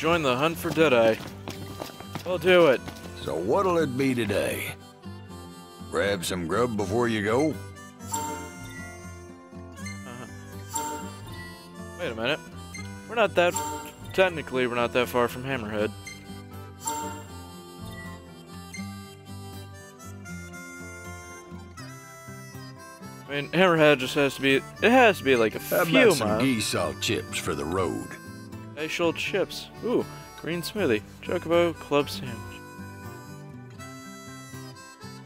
join the hunt for Deadeye. I'll do it. So what'll it be today? Grab some grub before you go? Uh-huh. Wait a minute. We're not that... Technically, we're not that far from Hammerhead. I mean, Hammerhead just has to be... It has to be like a How few about some miles. geese salt chips for the road? Facial chips. Ooh, green smoothie. Chocobo club sandwich.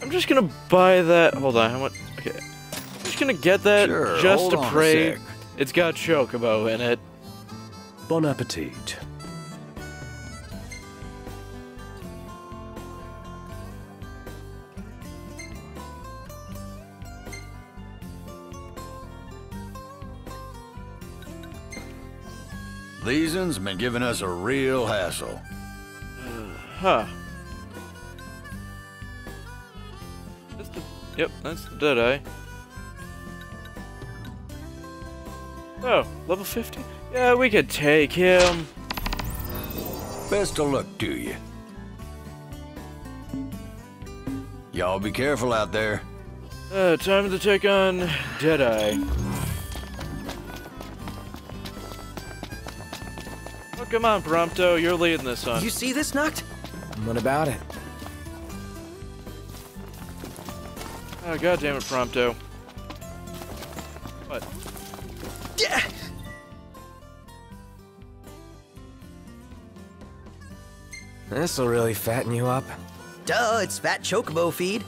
I'm just gonna buy that. Hold on, how much? Okay. I'm just gonna get that Sure, just to a pray. It's got Chocobo in it. Bon appetit. These ones been giving us a real hassle. Huh. That's the. Yep, that's the Deadeye. Oh, level 50? Yeah, we could take him. Best of luck to you. Y'all be careful out there. Uh, time to take on Deadeye. Come on, Prompto, you're leading this one. You see this, Noct? What about it? Oh, God damn it, Prompto. What? Yeah. This'll really fatten you up. Duh, it's fat chocobo feed.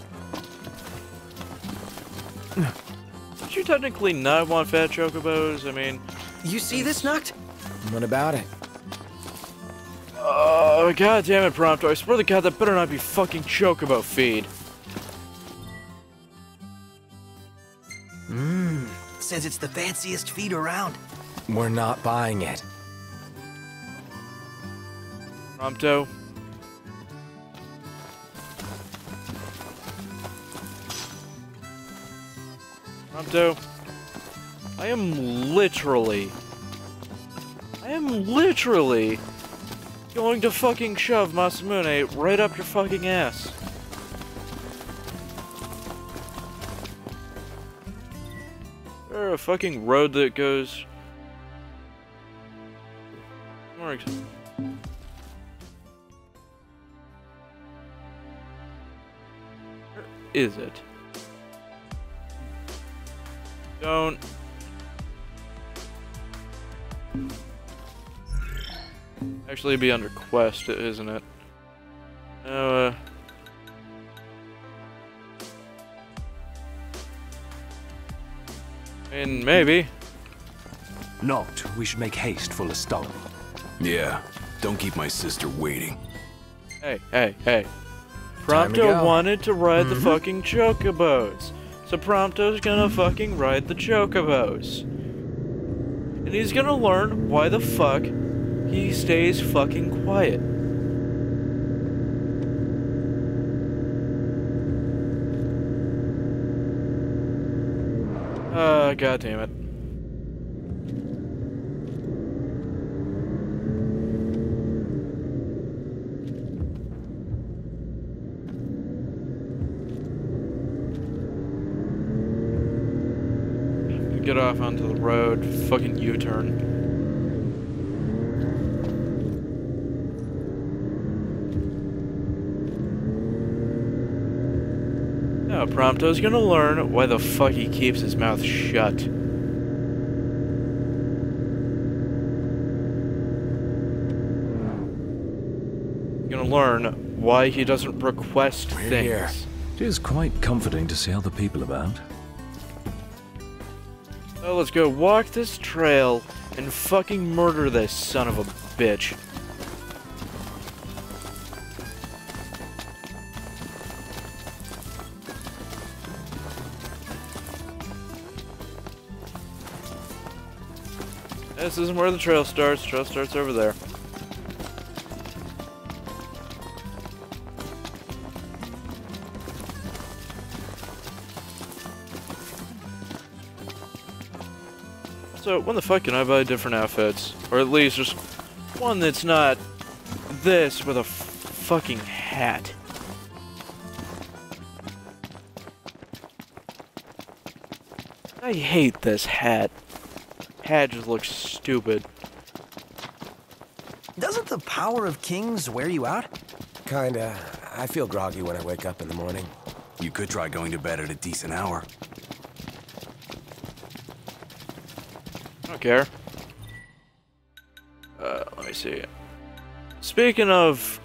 Don't you technically not want fat chocobos? I mean, You see this, Noct? What about it? Oh, God damn it, Prompto. I swear to God, that better not be fucking chocobo feed. Mmm. Says it's the fanciest feed around. We're not buying it. Prompto. Prompto. I am literally. I am literally going to fucking shove Masamune right up your fucking ass. There a fucking road that goes. Where is it? Don't. Actually, it'd be under quest, isn't it? No, uh. I mean, maybe. Not. We should make haste for Lestallum. Yeah, don't keep my sister waiting. Hey, hey, hey. Prompto wanted to ride the fucking chocobos. So Prompto's gonna fucking ride the chocobos. And he's gonna learn why the fuck he stays fucking quiet. Uh, god damn it. Get off onto the road. Fucking U-turn. Now Prompto's gonna learn why the fuck he keeps his mouth shut. Gonna learn why he doesn't request We're things. here. It is quite comforting to see other people about. So let's go walk this trail and fucking murder this son of a bitch. This isn't where the trail starts. Trail starts over there. So, when the fuck can I buy different outfits? Or at least just one that's not this with a fucking hat? I hate this hat. Hat just looks stupid. Doesn't the power of kings wear you out? Kinda. I feel groggy when I wake up in the morning. You could try going to bed at a decent hour. I don't care. Uh, let me see. Speaking of,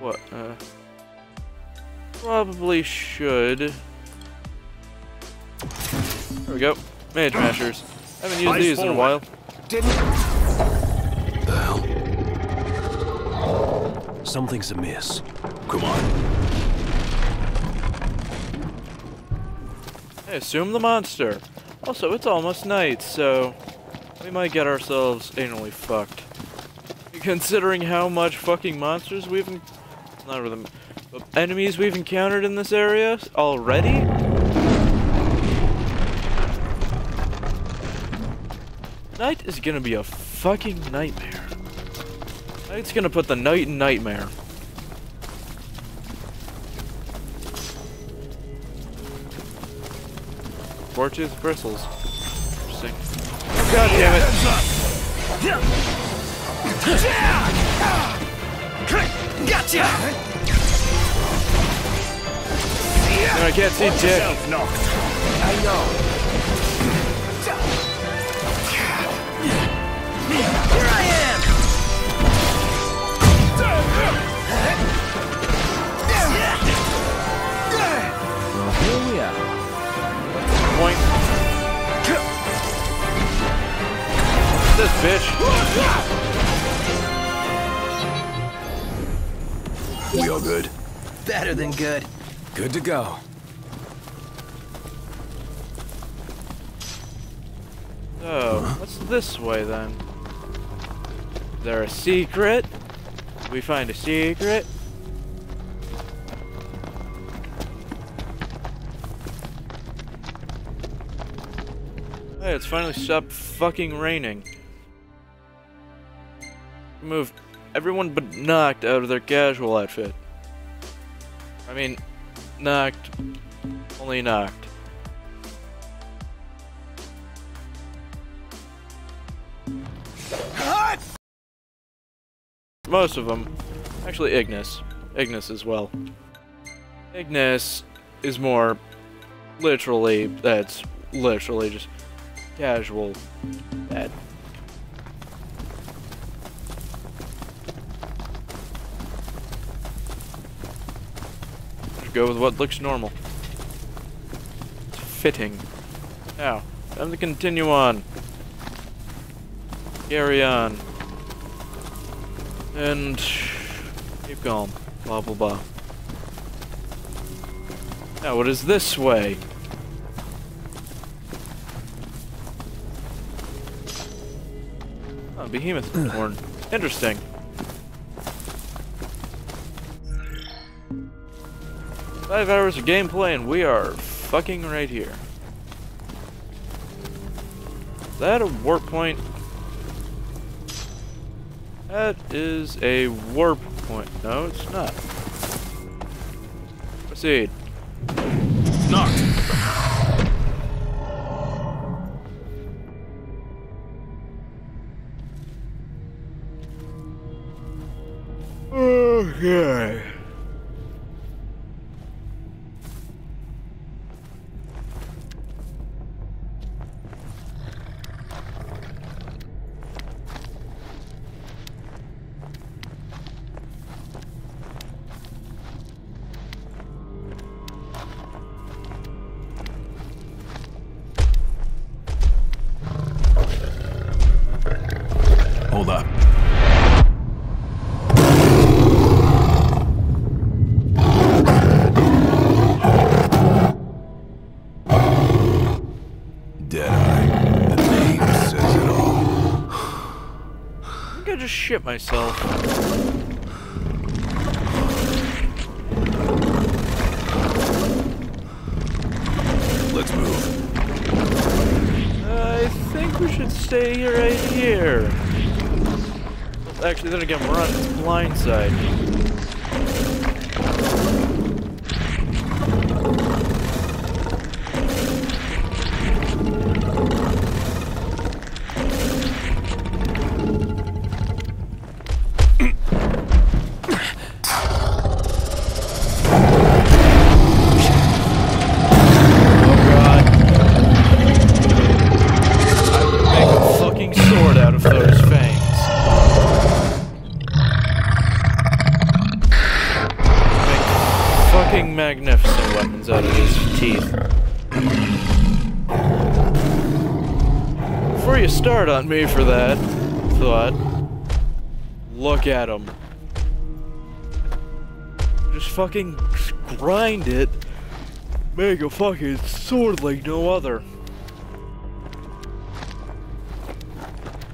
what? Uh, probably should. There we go. Mage mashers. I haven't used Eyes these in a forward. while. The hell? Something's amiss. Come on. I assume the monster. Also, it's almost night, so we might get ourselves anally fucked. Considering how much fucking monsters we've not really, enemies we've encountered in this area already. Night is gonna be a fucking nightmare. Night's gonna put the night in nightmare. Tooth bristles. Interesting. Oh, God damn it! Gotcha! No, I can't see dick. I know. Here I am! Well, here we are. Point. This bitch. We all good? Better than good. Good to go. So, what's this way then? Is there a secret? Did we find a secret? Hey, it's finally stopped fucking raining. Moved everyone but Noct out of their casual outfit. I mean, Noct. Only Noct. Most of them. Actually, Ignis. Ignis as well. Ignis is more literally, that's literally just casual bad. Just go with what looks normal. It's fitting. Now, time to continue on. Carry on. And keep going. Blah blah blah. Now what is this way? Oh, behemoth horn. Interesting. Five hours of gameplay and we are fucking right here. Is that a warp point? That is a warp point. No, it's not. Proceed. Noct. Okay. I just shit myself. Let's move. I think we should stay right here. actually, then again, we're on blind side. Me for that, thought, look at him. Just fucking grind it. Make a fucking sword like no other.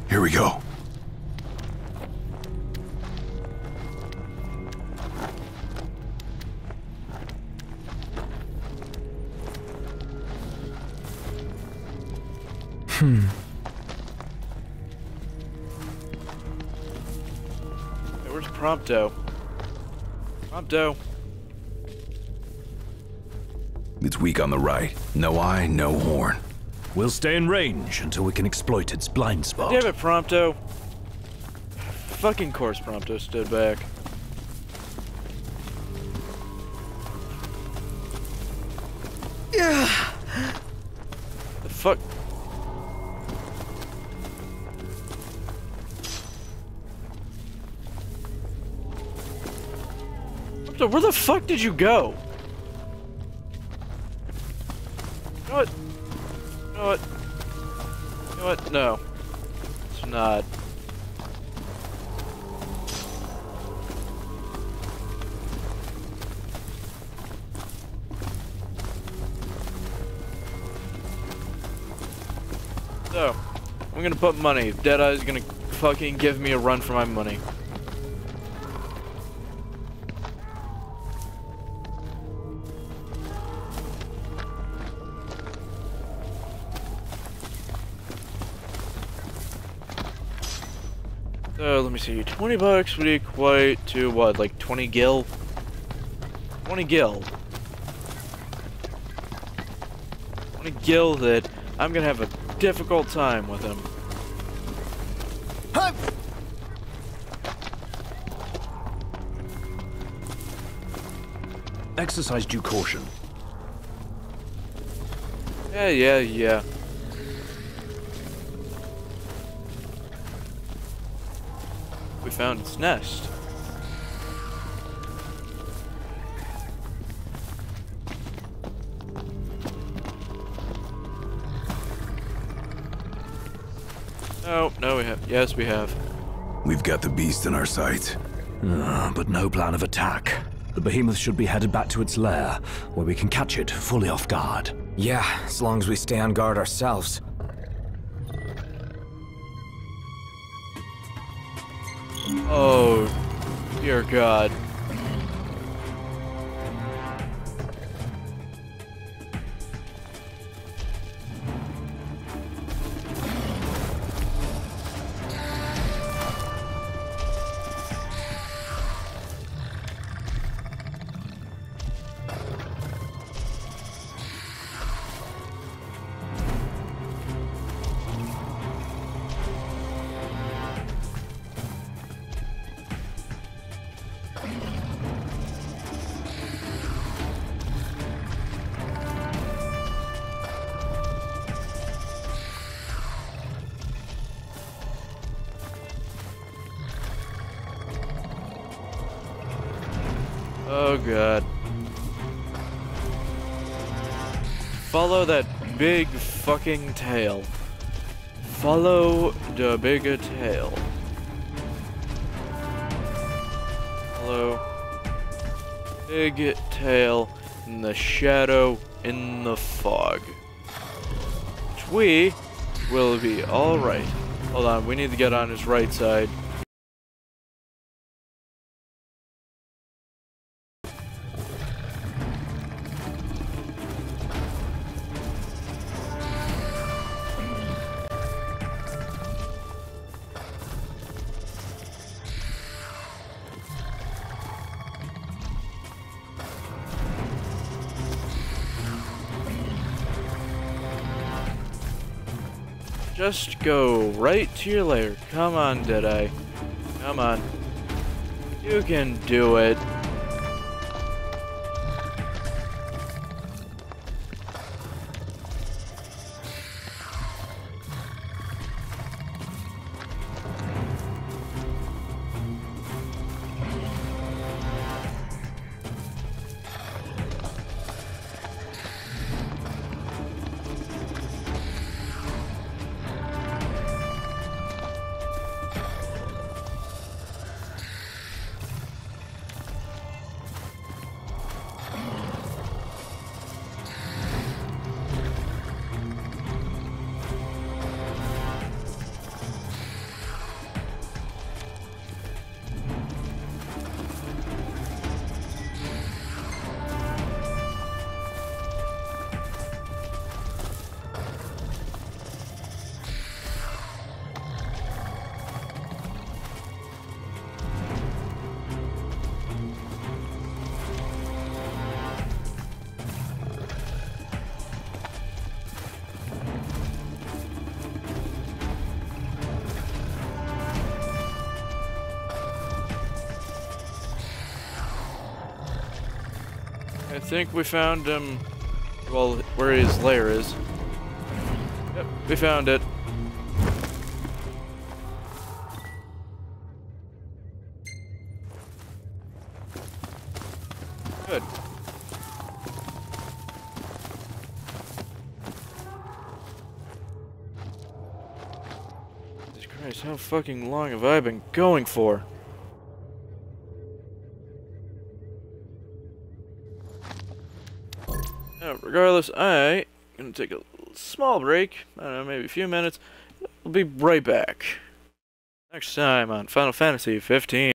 Here we go. Prompto? Prompto. It's weak on the right. No eye, no horn. We'll stay in range until we can exploit its blind spot. Damn it, Prompto. Fucking course Prompto stood back. Yeah. The fuck? Prompto, where the fuck did you go? You know what? You know what? You know what? No. It's not. So, I'm gonna put money. Deadeye's gonna fucking give me a run for my money. So, let me see. 20 bucks would equate to what, like 20 gil? 20 gil. 20 gil that I'm gonna have a difficult time with him. Exercise due caution. Yeah, yeah, yeah. Found its nest. No, no, we have. Yes, we have. We've got the beast in our sights. Ah, but no plan of attack. The behemoth should be headed back to its lair, where we can catch it fully off guard. Yeah, as long as we stay on guard ourselves. Oh, dear God. Oh god. Follow that big fucking tail. Follow the big tail. Follow big tail in the shadow in the fog. We will be alright. Hold on, we need to get on his right side. Just go right to your lair. Come on, Deadeye. Come on. You can do it. Think we found him. Well, where his lair is. Yep, we found it. Good. Jesus Christ, how fucking long have I been going for? Regardless, I am gonna take a small break. I don't know, maybe a few minutes. We'll be right back. Next time on Final Fantasy 15.